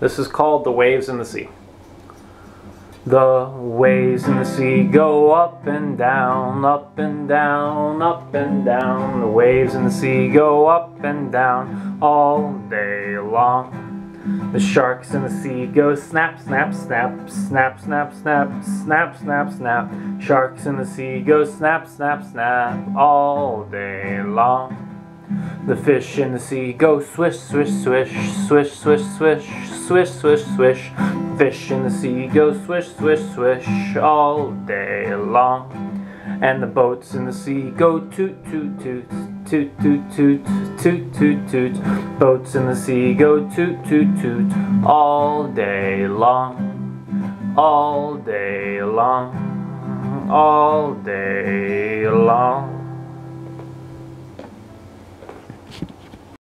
This is called The Waves in the Sea. The waves in the sea go up and down, up and down, up and down. The waves in the sea go up and down all day long. The sharks in the sea go snap, snap, snap, snap, snap, snap, snap, snap, snap. Sharks in the sea go snap, snap, snap all day long. The fish in the sea go swish, swish, swish, swish, swish, swish, swish, swish, swish. Fish in the sea go swish, swish, swish all day long. And the boats in the sea go toot, toot, toot, toot, toot, toot, toot, toot, toot. Boats in the sea go toot, toot, toot all day long, all day long, all day long.